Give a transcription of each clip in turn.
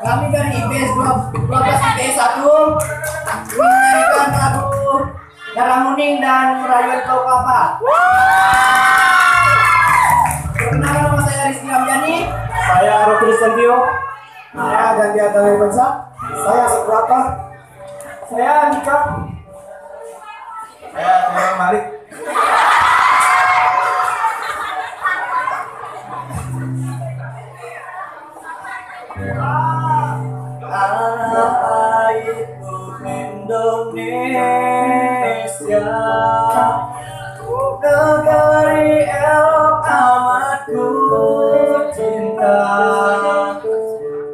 Kami dari IPS 12 IPS 1 menyanyikan lagu Darah Muning dan Rayuan Kau Kapa. Perkenalkan nama saya Rizky Ramjani. Saya Rocky Santio. Saya Ganti Atami Bansa. Saya Suprata. Saya Andika. Saya Tuan Malik. Tanah Negeri elok amat ku cinta.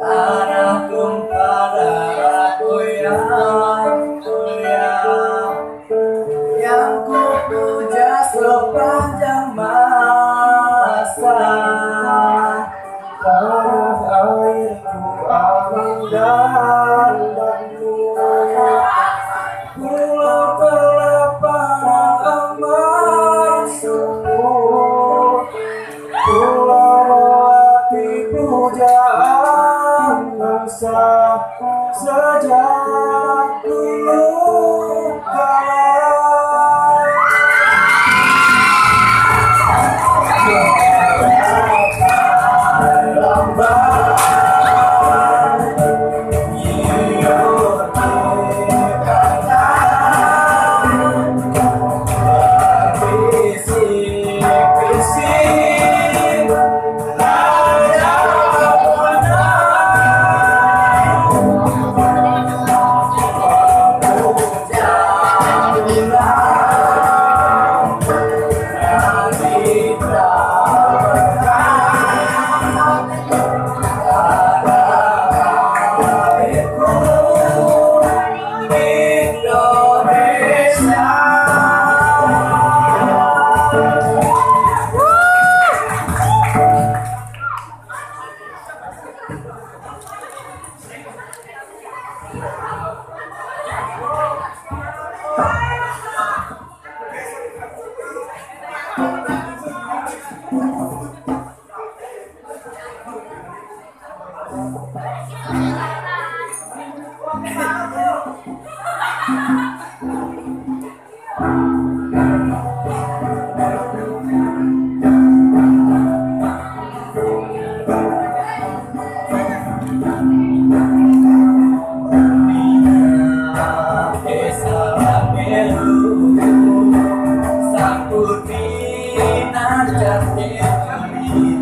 Tanah tumpah darahku yang mulia. Yang ku puja sepanjang masa. Tanah airku aman pujaan bangsa sejak dulu Yeah.